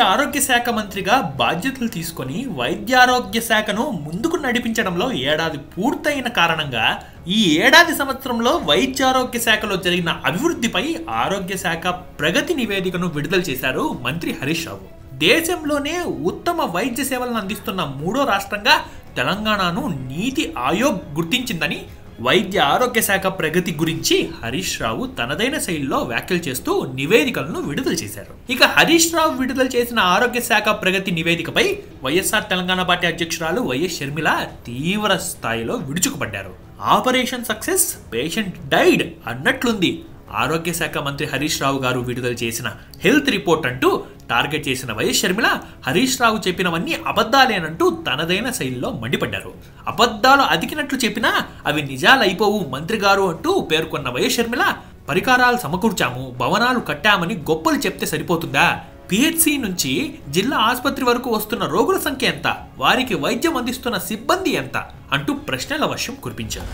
ఆరోగ్య శాఖ మంత్రిగా బాధ్యతలు తీసుకొని వైద్యారోగ్య శాఖను ముందుకు నడిపించడంలో ఏడాది పూర్తయిన కారణంగా ఈ ఏడాది సంవత్సరంలో వైద్యారోగ్య శాఖలో జరిగిన అభివృద్ధిపై ఆరోగ్య శాఖ ప్రగతి నివేదికను విడుదల చేశారు మంత్రి హరీష్ రావు. దేశంలోనే ఉత్తమ వైద్య సేవలను అందిస్తున్న మూడో రాష్ట్రంగా తెలంగాణను నీతి ఆయోగ్ గుర్తించిందని వైద్య ఆరోగ్య శాఖ ప్రగతి గురించి హరీష్ రావు తనదైన శైలిలో వ్యాఖ్యలు చేస్తూ నివేదికలను విడుదల చేశారు. ఇక హరీష్ రావు విడుదల చేసిన ఆరోగ్య శాఖ ప్రగతి నివేదికపై వైఎస్ఆర్ తెలంగాణ పార్టీ అధ్యక్షురాలు వైఎస్ షర్మిల తీవ్ర స్థాయిలో విడుచుకుపడ్డారు. ఆపరేషన్ సక్సెస్ పేషెంట్ డైడ్ అన్నట్లుంది. ఆరోగ్య శాఖ మంత్రి హరీష్ రావు గారు విడుదల చేసిన హెల్త్ రిపోర్ట్ అంటూ టార్గెట్ చేసిన వైఎస్ షర్మిల హరీష్ రావు చెప్పినవన్నీ అబద్ధాలేనంటూ తనదైన శైలిలో మండిపడ్డారు. అబద్ధాలు అదికినట్లు చెప్పినా అవి నిజాలైపోవు మంత్రి గారు అంటూ పేర్కొన్న వైఎస్ షర్మిల పరికరాలు సమకూర్చాము భవనాలు కట్టామని గొప్పలు చెప్తే సరిపోతుందా? పిహెచ్సి నుంచి జిల్లా ఆసుపత్రి వరకు వస్తున్న రోగుల సంఖ్య ఎంత? వారికి వైద్యం అందిస్తున్న సిబ్బంది ఎంత? అంటూ ప్రశ్నల వర్షం కురిపించారు.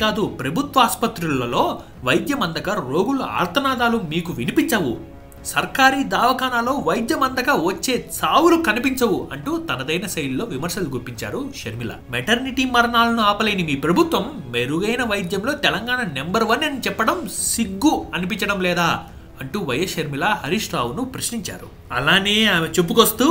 అంతేకాదు ప్రభుత్వ ఆసుపత్రులలో వైద్యం అందక రోగుల ఆర్తనాదాలు మీకు వినిపించవు. సర్కారీ దవాఖానాలో వైద్యం అందక వచ్చే చావులు కనిపించవు అంటూ తనదైన శైలిలో విమర్శలు గుప్పించారు షర్మిల. మెటర్నిటీ మరణాలను ఆపలేని మీ ప్రభుత్వం మెరుగైన వైద్యంలో తెలంగాణ నెంబర్ వన్ అని చెప్పడం సిగ్గు అనిపించడం లేదా? అంటూ వైఎస్ షర్మిల హరీష్ రావును ప్రశ్నించారు. అలానే ఆమె చెప్పుకొస్తూ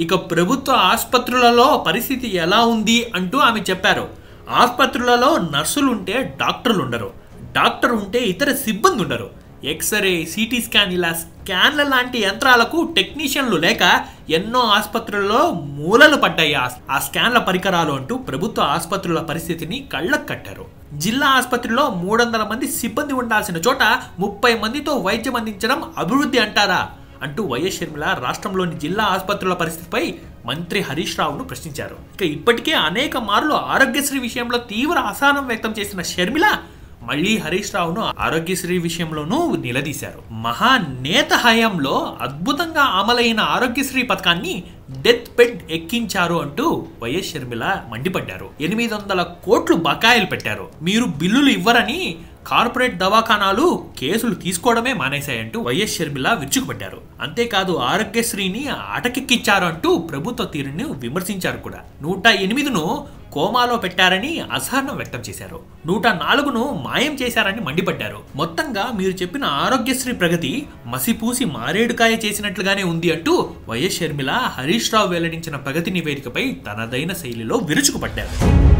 ఇక ప్రభుత్వ ఆసుపత్రులలో పరిస్థితి ఎలా ఉంది అంటూ ఆమె చెప్పారు. ఆసుపత్రులలో నర్సులు ఉంటే డాక్టర్లు ఉండరు. డాక్టర్ ఉంటే ఇతర సిబ్బంది ఉండరు. ఎక్స్రే సిటీ స్కాన్ ఇలా స్కాన్ల లాంటి యంత్రాలకు టెక్నీషియన్లు లేక ఎన్నో ఆసుపత్రుల్లో మూలలు పడ్డాయి. ఆ- ఆ స్కాన్ల పరికరాలు అంటూ ప్రభుత్వ ఆసుపత్రుల పరిస్థితిని కళ్ళకు కట్టారు. జిల్లా ఆసుపత్రిలో మూడు వందల మంది సిబ్బంది ఉండాల్సిన చోట ముప్పై మందితో వైద్యం అందించడం అభివృద్ధి అంటారా? అంటూ వైఎస్ షర్మిల రాష్ట్రంలోని జిల్లా ఆసుపత్రుల పరిస్థితిపై మంత్రి హరీష్ రావును ప్రశ్నించారు. ఇక ఇప్పటికే అనేక మార్లు ఆరోగ్యశ్రీ విషయంలో తీవ్ర అసహనం వ్యక్తం చేసిన షర్మిల మళ్ళీ హరీష్ రావును ఆరోగ్యశ్రీ విషయంలోనూ నిలదీశారు. మహానేత హయాంలో అద్భుతంగా అమలైన ఆరోగ్యశ్రీ పథకాన్ని డెత్ బెడ్ ఎక్కించారు అంటూ వైఎస్ షర్మిల మండిపడ్డారు. ఎనిమిది వందల కోట్లు బకాయిలు పెట్టారు. మీరు బిల్లులు ఇవ్వరని కార్పొరేట్ దవాఖానాలు కేసులు తీసుకోవడమే మానేశాయంటూ వైఎస్ షర్మిల విరుచుకుపడ్డారు. అంతేకాదు ఆరోగ్యశ్రీని అటకెక్కించారు అంటూ ప్రభుత్వ తీరుని విమర్శించారు కూడా. నూట ఎనిమిదిను కోమాలో పెట్టారని అసహనం వ్యక్తం చేశారు. నూట నాలుగును మాయం చేశారని మండిపడ్డారు. మొత్తంగా మీరు చెప్పిన ఆరోగ్యశ్రీ ప్రగతి మసిపూసి మారేడుకాయ చేసినట్లుగానే ఉంది అంటూ వైఎస్ షర్మిల హరీష్ రావు వెల్లడించిన ప్రగతి నివేదికపై తనదైన శైలిలో విరుచుకుపడ్డారు.